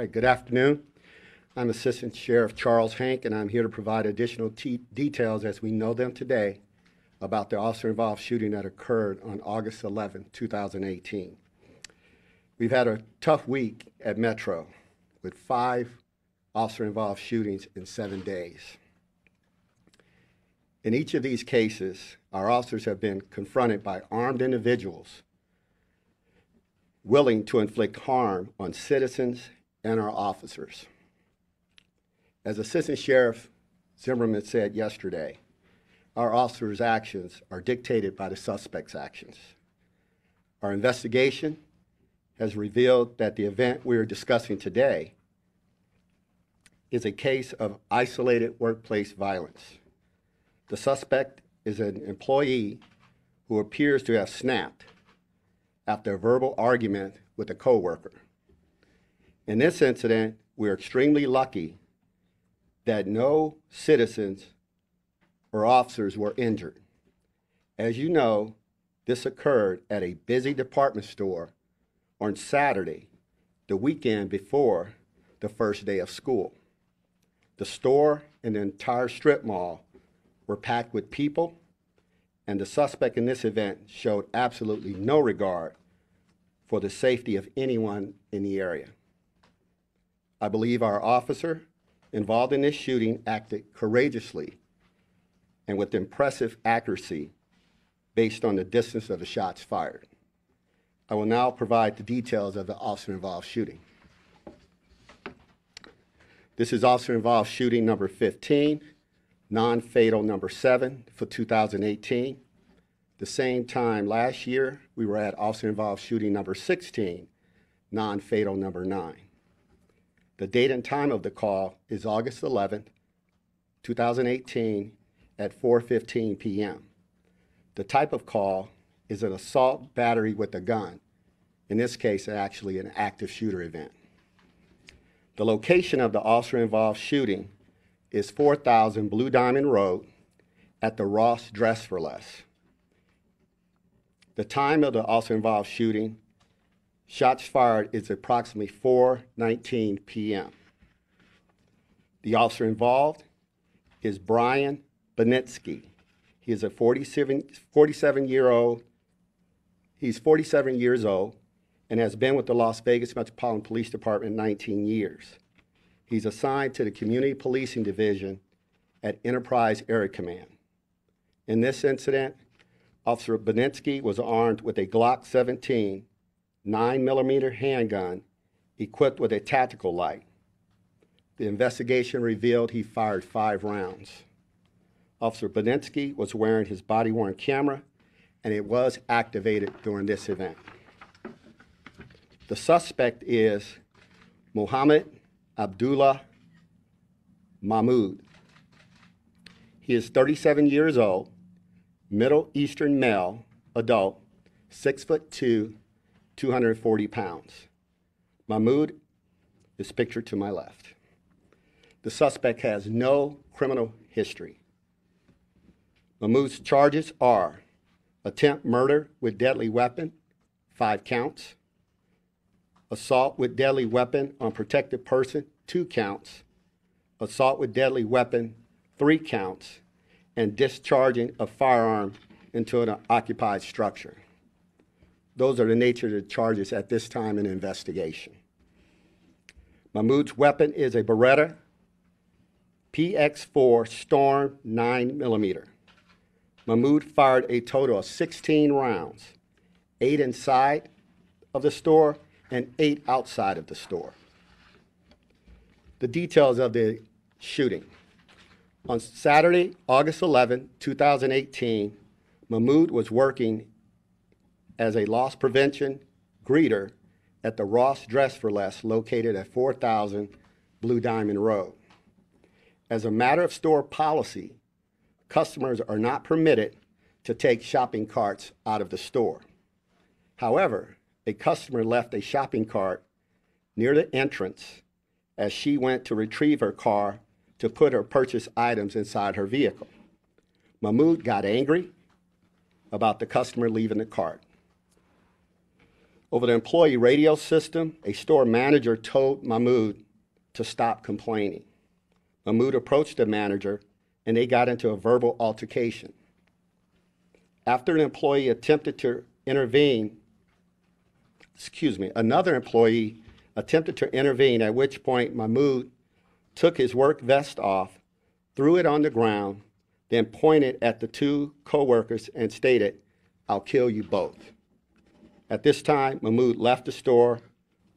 right, good afternoon. I'm Assistant Sheriff Charles Hank, and I'm here to provide additional details as we know them today about the officer-involved shooting that occurred on August 11, 2018. We've had a tough week at Metro with five officer-involved shootings in seven days. In each of these cases, our officers have been confronted by armed individuals willing to inflict harm on citizens and our officers. As Assistant Sheriff Zimmerman said yesterday, our officers' actions are dictated by the suspect's actions. Our investigation has revealed that the event we are discussing today is a case of isolated workplace violence. The suspect is an employee who appears to have snapped after a verbal argument with a coworker. In this incident, we're extremely lucky that no citizens or officers were injured. As you know, this occurred at a busy department store on Saturday, the weekend before the first day of school. The store and the entire strip mall were packed with people, and the suspect in this event showed absolutely no regard for the safety of anyone in the area. I believe our officer involved in this shooting acted courageously and with impressive accuracy based on the distance of the shots fired. I will now provide the details of the officer involved shooting. This is officer involved shooting number 15, non fatal number 7 for 2018. The same time last year, we were at officer involved shooting number 16, non fatal number 9. The date and time of the call is August 11th, 2018 at 4:15 p.m. The type of call is an assault battery with a gun. In this case, actually an active shooter event. The location of the officer involved shooting is 4000 Blue Diamond Road at the Ross Dress for Less. The time of the officer involved shooting, shots fired is approximately 4:19 p.m. The officer involved is Brian Benitsky. He is a 47, 47 year old. He's 47 years old and has been with the Las Vegas Metropolitan Police Department 19 years. He's assigned to the Community Policing Division at Enterprise Area Command. In this incident, Officer Benitsky was armed with a Glock 17 9mm handgun equipped with a tactical light. The investigation revealed he fired five rounds. Officer Benitsky was wearing his body worn camera and it was activated during this event. The suspect is Mohammed Abdullah Mahmoud. He is 37 years old, Middle Eastern male, adult, 6 foot 2, 240 pounds. Mahmoud is pictured to my left. The suspect has no criminal history. Mahmoud's charges are attempt murder with deadly weapon, five counts, assault with deadly weapon on protected person, two counts, assault with deadly weapon, three counts, and discharging a firearm into an occupied structure. Those are the nature of the charges at this time in investigation. Mahmoud's weapon is a Beretta PX4 Storm 9 millimeter. Mahmoud fired a total of 16 rounds, eight inside of the store and eight outside of the store. The details of the shooting. On Saturday, August 11, 2018, Mahmoud was working as a loss prevention greeter at the Ross Dress for Less located at 4000 Blue Diamond Road. As a matter of store policy, customers are not permitted to take shopping carts out of the store. However, a customer left a shopping cart near the entrance as she went to retrieve her car to put her purchased items inside her vehicle. Mahmoud got angry about the customer leaving the cart. Over the employee radio system, a store manager told Mahmoud to stop complaining. Mahmoud approached the manager and they got into a verbal altercation. After an employee attempted to intervene, excuse me, another employee attempted to intervene, at which point Mahmoud took his work vest off, threw it on the ground, then pointed at the two coworkers and stated, I'll kill you both. At this time, Mahmoud left the store,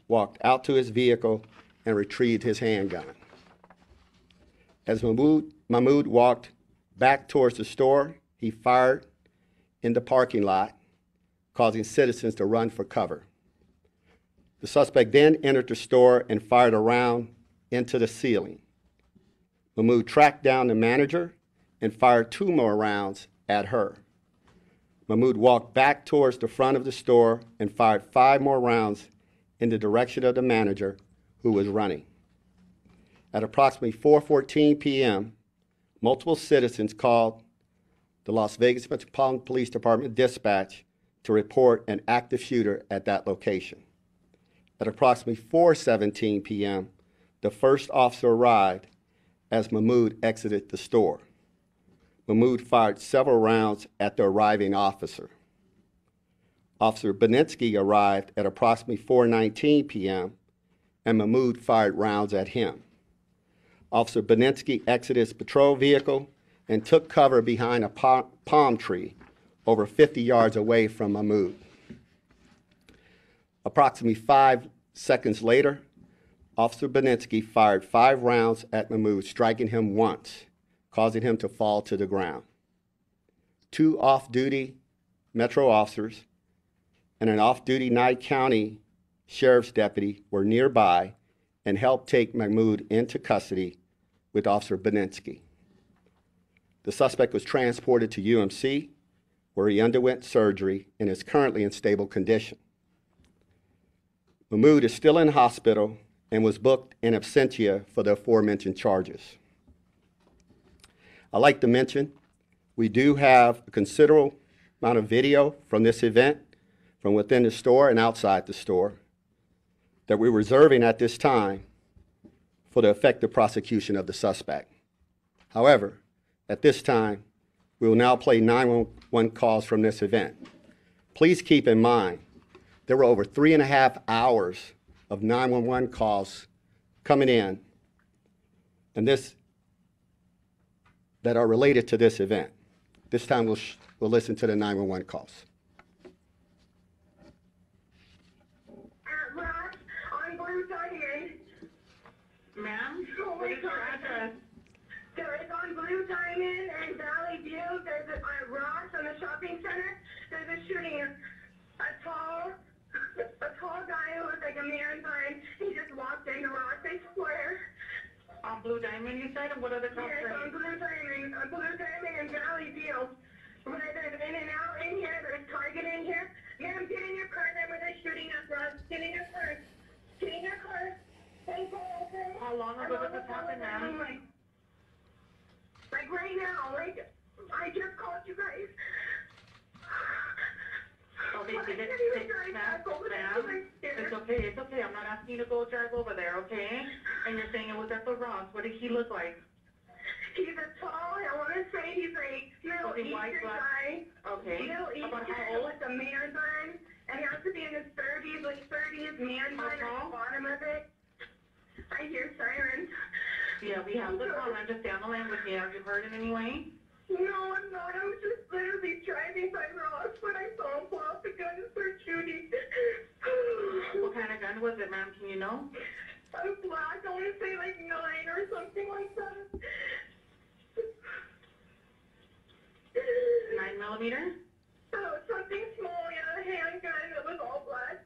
walked out to his vehicle, and retrieved his handgun. As Mahmoud, Mahmoud walked back towards the store, he fired in the parking lot, causing citizens to run for cover. The suspect then entered the store and fired a round into the ceiling. Mahmoud tracked down the manager and fired two more rounds at her. Mahmoud walked back towards the front of the store and fired five more rounds in the direction of the manager who was running. At approximately 4:14 p.m., multiple citizens called the Las Vegas Metropolitan Police Department dispatch to report an active shooter at that location. At approximately 4:17 p.m., the first officer arrived as Mahmoud exited the store. Mahmoud fired several rounds at the arriving officer. Officer Beninsky arrived at approximately 4:19 p.m. and Mahmoud fired rounds at him. Officer Beninsky exited his patrol vehicle and took cover behind a palm tree over 50 yards away from Mahmoud. Approximately five seconds later, Officer Beninsky fired five rounds at Mahmoud, striking him once, causing him to fall to the ground. Two off duty Metro officers and an off duty Nye County sheriff's deputy were nearby and helped take Mahmoud into custody with Officer Beninsky. The suspect was transported to UMC, where he underwent surgery and is currently in stable condition. Mahmoud is still in hospital and was booked in absentia for the aforementioned charges. I'd like to mention we do have a considerable amount of video from this event from within the store and outside the store that we're reserving at this time for the effective prosecution of the suspect. However, at this time, we will now play 911 calls from this event. Please keep in mind, there were over three and a half hours of 911 calls coming in, and this that are related to this event. This time we'll, sh- we'll listen to the 911 calls. At Rock on Blue Diamond. Ma'am, Oh what your address? There is on Blue Diamond and Valley View. There's a, on Ross on the shopping center. There's a shooting. A tall, a tall guy who looks like a marathon. He just walked into Ross. I swear. On Blue Diamond, you said, what other Yes, on? Blue Diamond, on Blue Diamond and Valley View. Where there's In-N-Out in here. There's Target in here. Ma'am, get in your car. Then where they're shooting at Ross. Get in your car. Get in your car. How long ago did this happen, ma'am? Like, like right now, like I just called you guys. Oh, okay, I did it, can't even did- drive ma'am, back over there ma'am, to my it's okay, it's okay, I'm not asking you to go drive over there, okay? And you're saying it was at the Ross, what did he look like? He's a tall, I want to say he's a Middle white, Eastern black? guy. Okay, Middle about Eastern with a man bun, and he has to be in his thirties, like thirties, man bun at the bottom of it. I hear sirens. Yeah, we have the call, I'm just down the line with you, have you heard it anyway? No, I'm not. I was just literally driving by Ross when I saw him pull out the gun and start shooting. What kind of gun was it, ma'am, can you know? I'm black. I want to say like nine or something like that. Nine millimeter? Oh, something small, yeah, a handgun that was all black.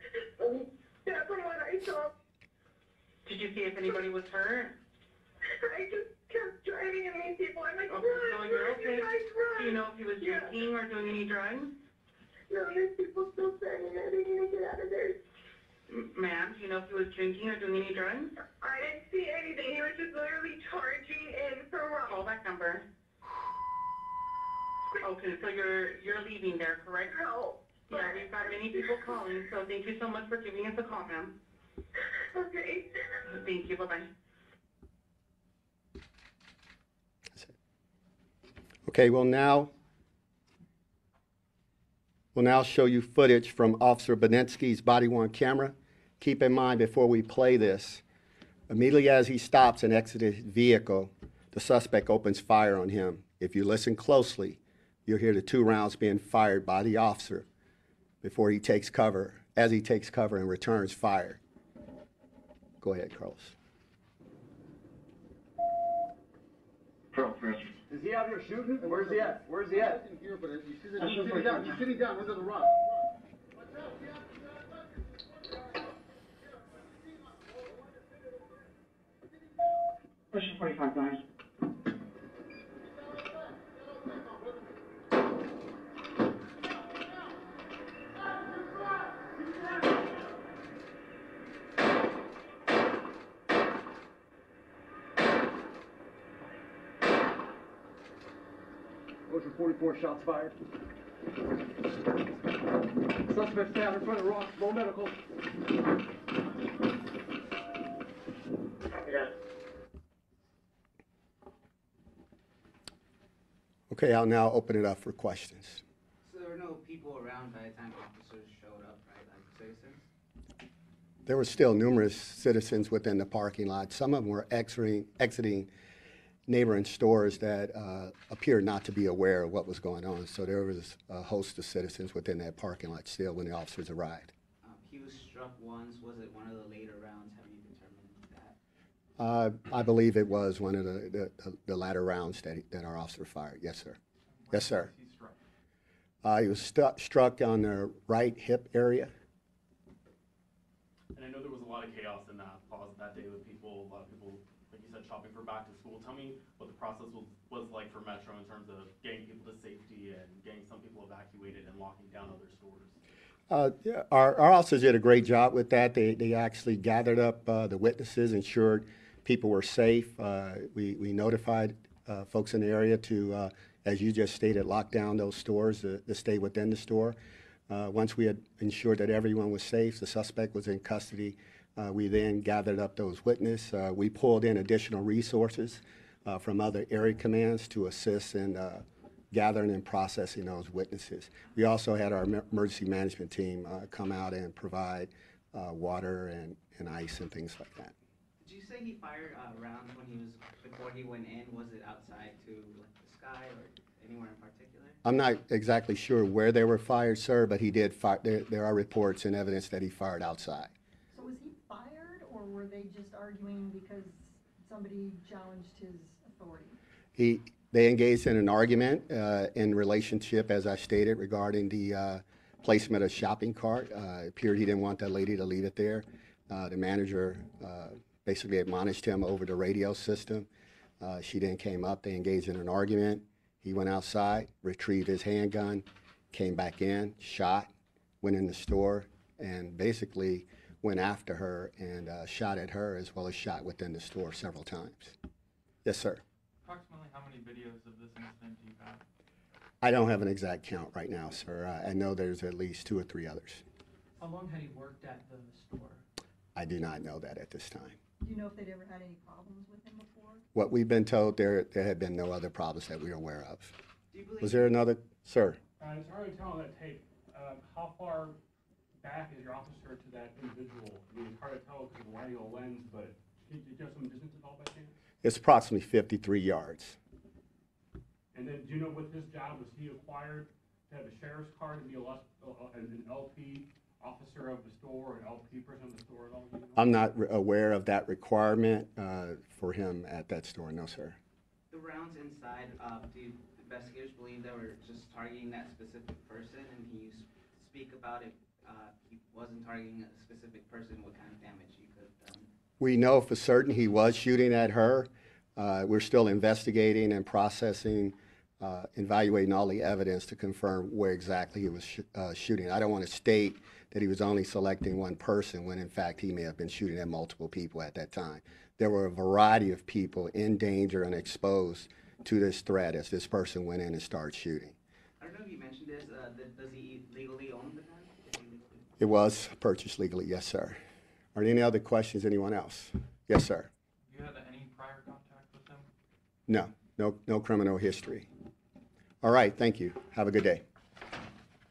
That's from what I saw. Did you see if anybody was hurt? I just kept driving and these people, I'm like, oh, Okay, run, you're run, okay? you guys, run. Do you know if he was Yeah. drinking or doing any drugs? No, there's people still standing there. They need to get out of there. M- Ma'am, do you know if he was drinking or doing any drugs? I didn't see anything. He was just literally charging in for Ross. Call that number. Okay, so you're, you're leaving there, correct? No. Yeah, we've got many people calling, so thank you so much for giving us a call, ma'am. Okay. Thank you, bye-bye. Okay, we'll now, we'll now show you footage from Officer Benensky's body worn camera. Keep in mind, before we play this, immediately as he stops and exits his vehicle, the suspect opens fire on him. If you listen closely, you'll hear the two rounds being fired by the officer before he takes cover, as he takes cover and returns fire. Go ahead, Carlos. Is he out here shooting? Where's he at? Where's he at? here, but you see that, he's sitting down, he's sitting down under the rock. Question forty-five, guys. Motion forty-four, shots fired. Suspect's down in front of Ross, low medical. Okay, I'll now open it up for questions. So there were no people around by the time officers showed up, right, like citizens? There were still numerous citizens within the parking lot. Some of them were exiting, exiting neighboring stores that uh, appeared not to be aware of what was going on. So there was a host of citizens within that parking lot still when the officers arrived. Um, he was struck once, was it one of the later rounds, have you determined that? Uh, I believe it was one of the, the, the latter rounds that, he- that our officer fired. Yes, sir. Yes, sir. Uh, he was stu- struck on the right hip area. And I know there was a lot of chaos in that plaza that day with people, a lot of people, like you said, shopping for back to school. Tell me what the process was, was like for Metro in terms of getting people to safety and getting some people evacuated and locking down other stores. Uh, yeah, our, our officers did a great job with that. They, they actually gathered up uh, the witnesses, ensured people were safe. Uh, we, we notified uh, folks in the area to, uh, as you just stated, lock down those stores to, to stay within the store. Uh, once we had ensured that everyone was safe, the suspect was in custody. Uh, we then gathered up those witnesses. We pulled in additional resources from other area commands to assist in gathering and processing those witnesses. We also had our emergency management team come out and provide water and, and ice and things like that. Did you say he fired, uh, rounds when he was, before he went in, was it outside to like the sky or anywhere in particular? I'm not exactly sure where they were fired, sir, but he did fire, there, there are reports and evidence that he fired outside. So was he fired, or were they just arguing because somebody challenged his authority? He, they engaged in an argument uh, in relationship, as I stated, regarding the uh, placement of shopping cart. Uh, It appeared he didn't want that lady to leave it there. Uh, The manager uh, basically admonished him over the radio system. Uh, She then came up, they engaged in an argument. He went outside, retrieved his handgun, came back in, shot, went in the store, and basically went after her and uh, shot at her as well as shot within the store several times. Yes, sir. Approximately how many videos of this incident do you have? I don't have an exact count right now, sir. I, I know there's at least two or three others. How long had he worked at the store? I do not know that at this time. Do you know if they'd ever had any problems with him before? What we've been told, there, there had been no other problems that we are aware of. Do you believe? Was there another, sir? Uh, it's hard to tell on that tape, um, how far back is your officer to that individual? I mean, it's hard to tell because of the lighting on the lens, but can you give some distance at all by chance? It's approximately 53 yards. And then, do you know what his job, was he acquired to have a sheriff's card and be a, less- uh, uh, an an LP officer of the store, or an LP person of the store at all? You know? I'm not re- aware of that requirement uh, for him at that store, no, sir. The rounds inside, uh, do investigators believe they were just targeting that specific person? And can you s- speak about if, uh, he wasn't targeting a specific person, what kind of damage he could have done? We know for certain he was shooting at her. Uh, We're still investigating and processing, uh, evaluating all the evidence to confirm where exactly he was sh- uh, shooting. I don't want to state that he was only selecting one person when in fact he may have been shooting at multiple people at that time. There were a variety of people in danger and exposed to this threat as this person went in and started shooting. I don't know if you mentioned this, uh, does he legally own the gun? It was purchased legally, yes, sir. Are there any other questions, anyone else? Yes, sir. Have you had any prior contact with him? No, no, no criminal history. All right, thank you. Have a good day.